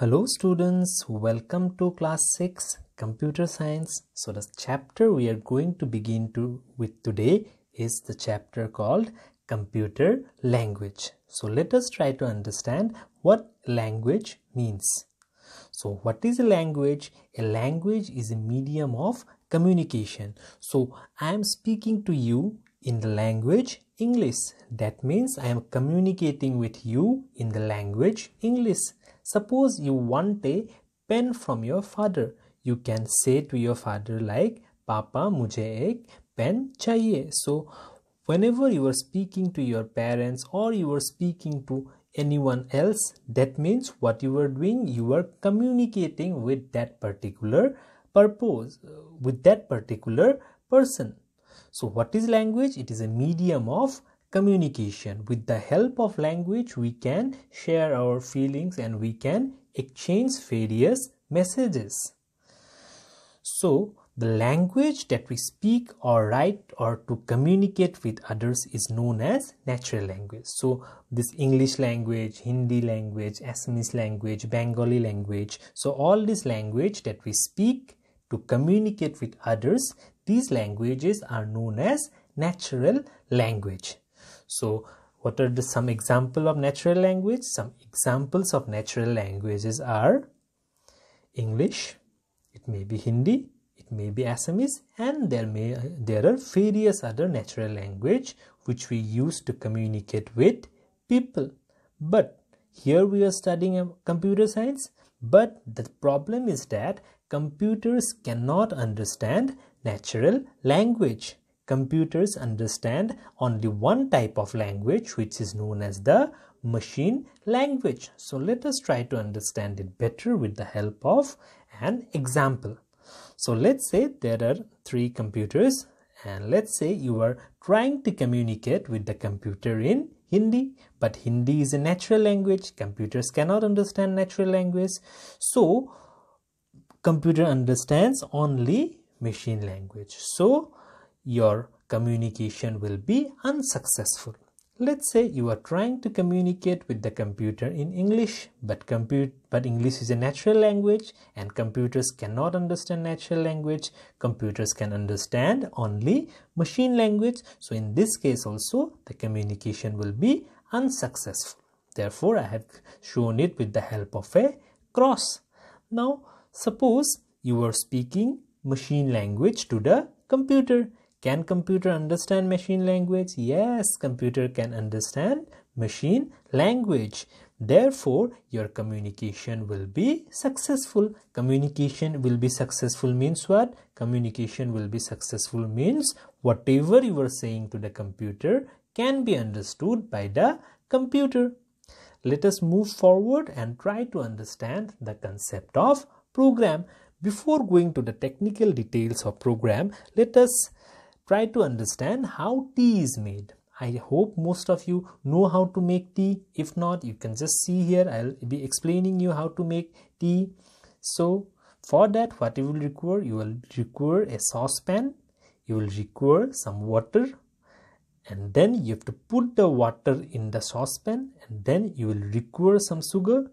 Hello students, welcome to class 6 computer science. So the chapter we are going to begin to with today is the chapter called computer language. So let us try to understand what language means. So what is a language? A language is a medium of communication. So I am speaking to you in the language English. That means I am communicating with you in the language English. Suppose you want a pen from your father. You can say to your father like, Papa, mujhe ek pen chahiye. So, whenever you are speaking to your parents or you are speaking to anyone else, that means what you are doing, you are communicating with that particular purpose, uh, with that particular person. So what is language? It is a medium of communication. With the help of language we can share our feelings and we can exchange various messages. So the language that we speak or write or to communicate with others is known as natural language. So this english language hindi language assamese language bengali language. So all this language that we speak to communicate with others these languages are known as natural language so what are the some example of natural language? Some examples of natural languages are English, it may be Hindi, it may be Assamese and there may there are various other natural language which we use to communicate with people. But here we are studying um, computer science but the problem is that computers cannot understand natural language computers understand only one type of language which is known as the machine language. So let us try to understand it better with the help of an example. So let's say there are three computers and let's say you are trying to communicate with the computer in Hindi but Hindi is a natural language computers cannot understand natural language so computer understands only machine language so your communication will be unsuccessful. Let's say you are trying to communicate with the computer in English, but compute but English is a natural language and computers cannot understand natural language. Computers can understand only machine language. So in this case also the communication will be unsuccessful. Therefore I have shown it with the help of a cross. Now suppose you are speaking machine language to the computer can computer understand machine language? Yes, computer can understand machine language. Therefore, your communication will be successful. Communication will be successful means what? Communication will be successful means whatever you are saying to the computer can be understood by the computer. Let us move forward and try to understand the concept of program. Before going to the technical details of program, let us try to understand how tea is made. I hope most of you know how to make tea. If not, you can just see here. I'll be explaining you how to make tea. So for that, what you will require? You will require a saucepan. You will require some water. And then you have to put the water in the saucepan. And then you will require some sugar.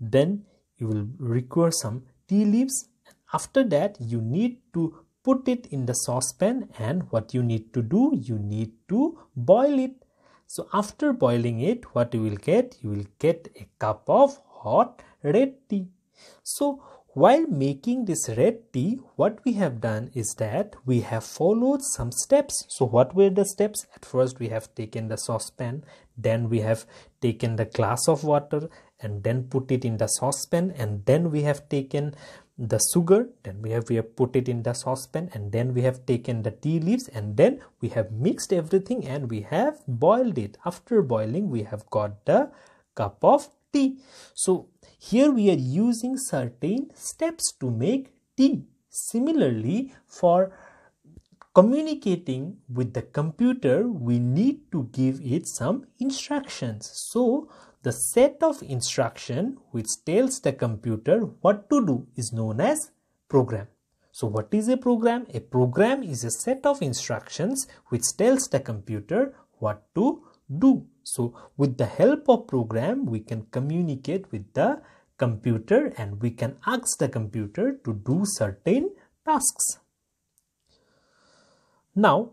Then you will require some tea leaves. After that, you need to put it in the saucepan and what you need to do you need to boil it. So after boiling it what you will get? You will get a cup of hot red tea. So while making this red tea what we have done is that we have followed some steps so what were the steps at first we have taken the saucepan then we have taken the glass of water and then put it in the saucepan and then we have taken the sugar then we have we have put it in the saucepan and then we have taken the tea leaves and then we have mixed everything and we have boiled it after boiling we have got the cup of tea so here we are using certain steps to make tea similarly for communicating with the computer we need to give it some instructions so the set of instruction which tells the computer what to do is known as program. So what is a program? A program is a set of instructions which tells the computer what to do. So with the help of program we can communicate with the computer and we can ask the computer to do certain tasks. Now,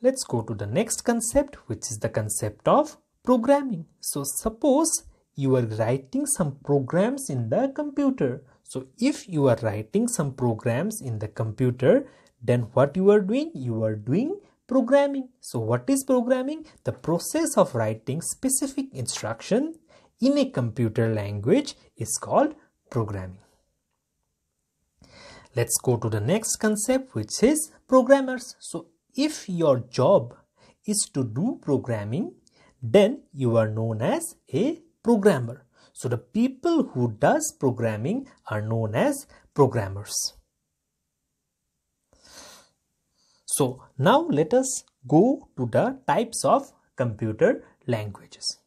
let's go to the next concept which is the concept of programming. So, suppose you are writing some programs in the computer. So, if you are writing some programs in the computer, then what you are doing? You are doing programming. So, what is programming? The process of writing specific instruction in a computer language is called programming. Let's go to the next concept which is programmers. So if your job is to do programming then you are known as a programmer. So the people who does programming are known as programmers. So now let us go to the types of computer languages.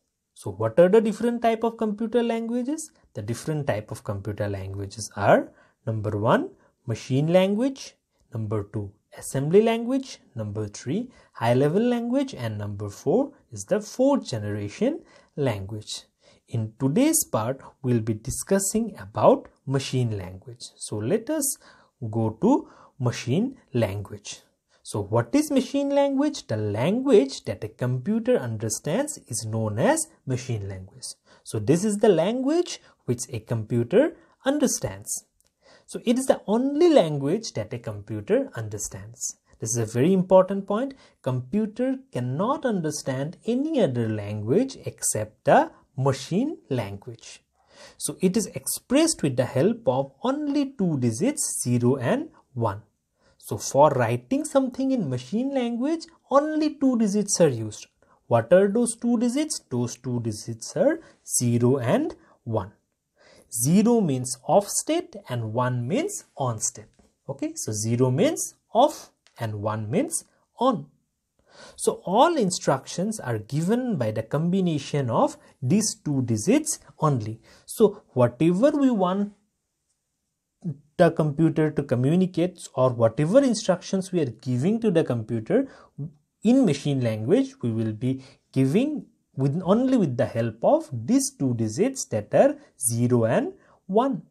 So what are the different type of computer languages? The different type of computer languages are number one, machine language, number two, assembly language, number three, high level language, and number four is the fourth generation language. In today's part, we'll be discussing about machine language. So let us go to machine language. So what is machine language? The language that a computer understands is known as machine language. So this is the language which a computer understands. So it is the only language that a computer understands. This is a very important point. Computer cannot understand any other language except the machine language. So it is expressed with the help of only two digits 0 and 1. So for writing something in machine language, only two digits are used. What are those two digits? Those two digits are 0 and 1. 0 means off state and 1 means on state. Okay, so 0 means off and 1 means on. So all instructions are given by the combination of these two digits only. So whatever we want the computer to communicate or whatever instructions we are giving to the computer in machine language we will be giving with only with the help of these two digits that are 0 and 1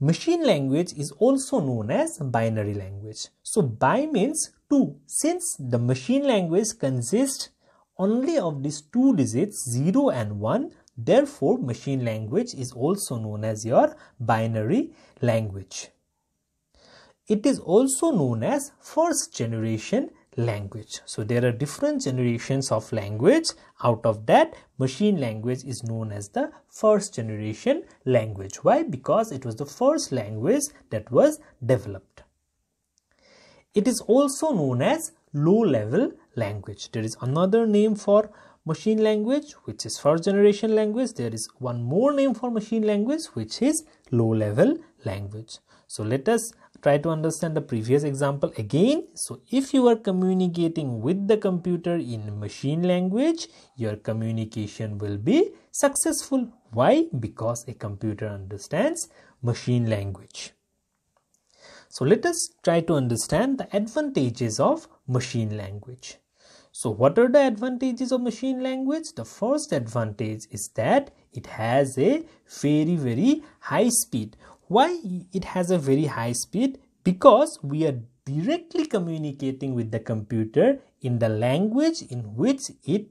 machine language is also known as binary language. So bi means 2 since the machine language consists only of these two digits 0 and 1 Therefore, machine language is also known as your binary language. It is also known as first generation language. So there are different generations of language. Out of that, machine language is known as the first generation language. Why? Because it was the first language that was developed. It is also known as low level language. There is another name for machine language which is first generation language. There is one more name for machine language which is low level language. So let us try to understand the previous example again. So if you are communicating with the computer in machine language your communication will be successful. Why? Because a computer understands machine language. So let us try to understand the advantages of machine language so what are the advantages of machine language? The first advantage is that it has a very very high speed. Why it has a very high speed? Because we are directly communicating with the computer in the language in which it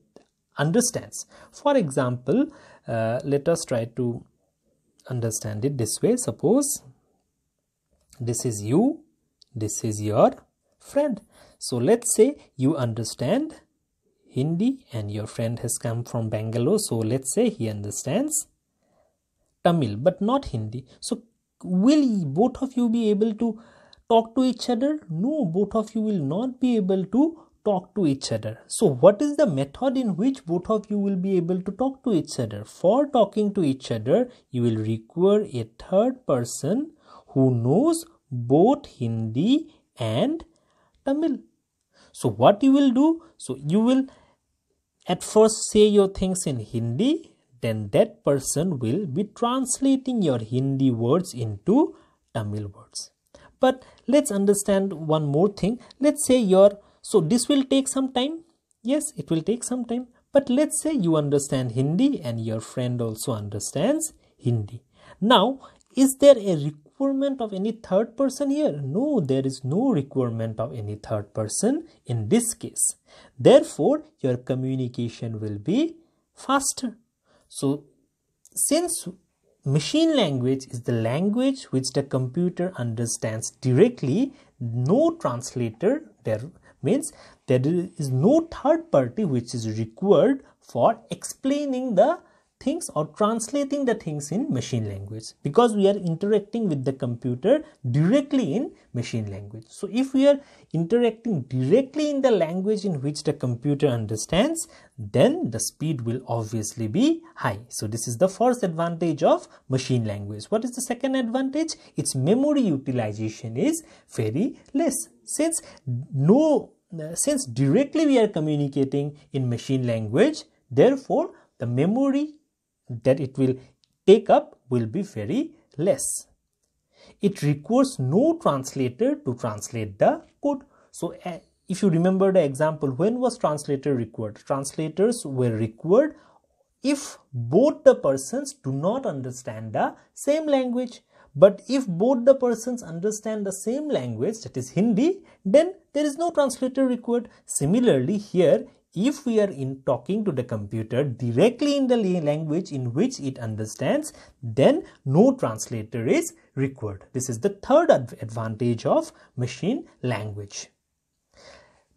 understands. For example, uh, let us try to understand it this way. Suppose this is you, this is your friend so let's say you understand Hindi and your friend has come from Bangalore. So let's say he understands Tamil but not Hindi. So will both of you be able to talk to each other? No, both of you will not be able to talk to each other. So what is the method in which both of you will be able to talk to each other? For talking to each other, you will require a third person who knows both Hindi and Tamil. So what you will do? So you will at first say your things in Hindi, then that person will be translating your Hindi words into Tamil words. But let's understand one more thing. Let's say your so this will take some time. Yes, it will take some time. But let's say you understand Hindi and your friend also understands Hindi. Now, is there a requirement of any third person here? No, there is no requirement of any third person in this case. Therefore, your communication will be faster. So, since machine language is the language which the computer understands directly, no translator there means there is no third party which is required for explaining the things or translating the things in machine language because we are interacting with the computer directly in machine language. So if we are interacting directly in the language in which the computer understands, then the speed will obviously be high. So this is the first advantage of machine language. What is the second advantage? Its memory utilization is very less. Since no since directly we are communicating in machine language, therefore the memory that it will take up will be very less. It requires no translator to translate the code. So if you remember the example, when was translator required? Translators were required if both the persons do not understand the same language. But if both the persons understand the same language, that is Hindi, then there is no translator required. Similarly, here if we are in talking to the computer directly in the language in which it understands then no translator is required. This is the third advantage of machine language.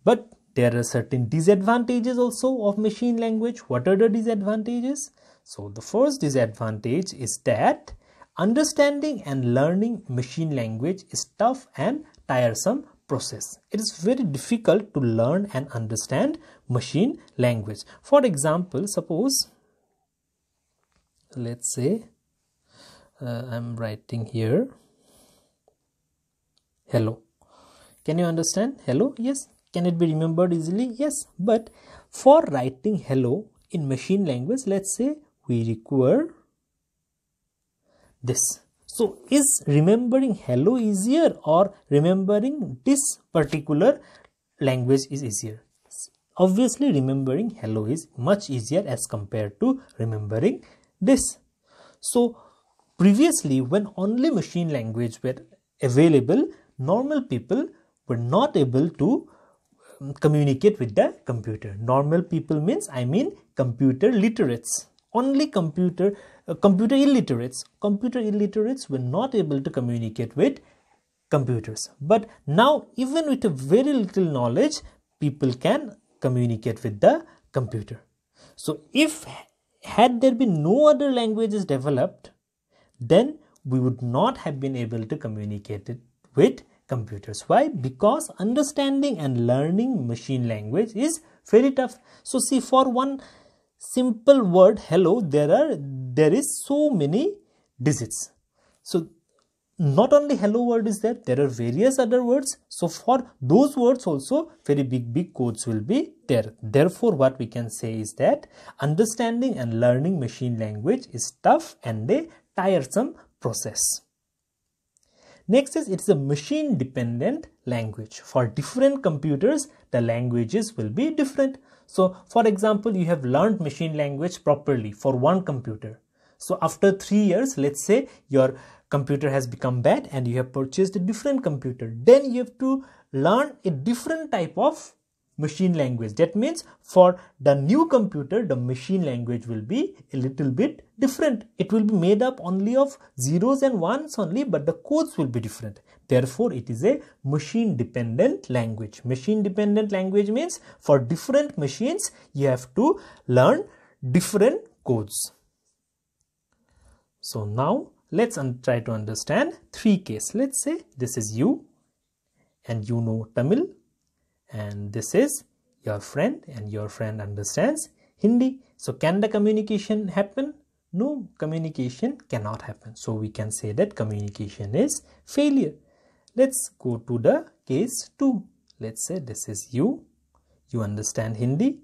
But there are certain disadvantages also of machine language. What are the disadvantages? So the first disadvantage is that understanding and learning machine language is tough and tiresome process. It is very difficult to learn and understand machine language. For example, suppose let's say uh, I'm writing here hello. Can you understand hello? Yes. Can it be remembered easily? Yes. But for writing hello in machine language, let's say we require this so is remembering hello easier or remembering this particular language is easier? Obviously remembering hello is much easier as compared to remembering this. So previously when only machine language were available, normal people were not able to um, communicate with the computer. Normal people means I mean computer literates. Only computer computer illiterates computer illiterates were not able to communicate with computers. But now even with a very little knowledge people can communicate with the computer. So if had there been no other languages developed then we would not have been able to communicate it with computers. Why? Because understanding and learning machine language is very tough. So see for one simple word hello there are there is so many digits. So not only hello word is there there are various other words. So for those words also very big big codes will be there. Therefore what we can say is that understanding and learning machine language is tough and a tiresome process. Next is it's a machine dependent language. For different computers the languages will be different so for example, you have learned machine language properly for one computer. So after three years, let's say your computer has become bad and you have purchased a different computer. Then you have to learn a different type of machine language. That means for the new computer, the machine language will be a little bit different. It will be made up only of zeros and ones only, but the codes will be different. Therefore, it is a machine dependent language. Machine dependent language means for different machines, you have to learn different codes. So now let's try to understand three cases. Let's say this is you and you know Tamil and this is your friend and your friend understands Hindi. So can the communication happen? No, communication cannot happen. So we can say that communication is failure. Let's go to the case 2. Let's say this is you. You understand Hindi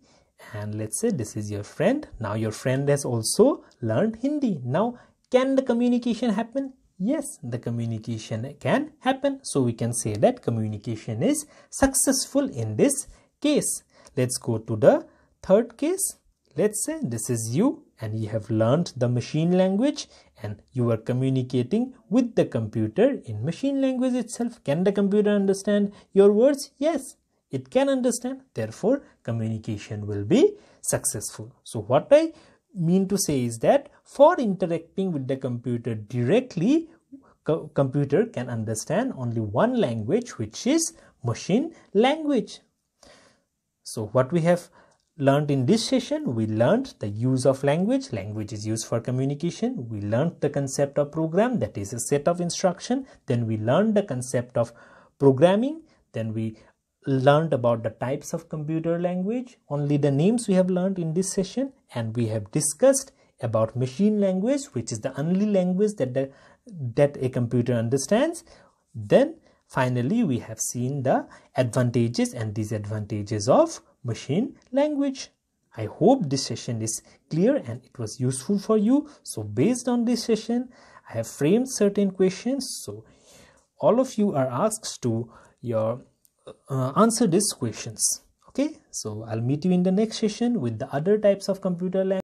and let's say this is your friend. Now your friend has also learned Hindi. Now can the communication happen? Yes, the communication can happen. So we can say that communication is successful in this case. Let's go to the third case. Let's say this is you and you have learned the machine language and you are communicating with the computer in machine language itself. Can the computer understand your words? Yes, it can understand. Therefore, communication will be successful. So what I mean to say is that for interacting with the computer directly, co computer can understand only one language which is machine language. So what we have learned in this session, we learned the use of language. Language is used for communication. We learned the concept of program, that is a set of instruction. Then we learned the concept of programming. Then we learned about the types of computer language. Only the names we have learned in this session. And we have discussed about machine language, which is the only language that, the, that a computer understands. Then finally, we have seen the advantages and disadvantages of machine language. I hope this session is clear and it was useful for you. So based on this session, I have framed certain questions. So all of you are asked to your uh, answer these questions. Okay, so I'll meet you in the next session with the other types of computer language.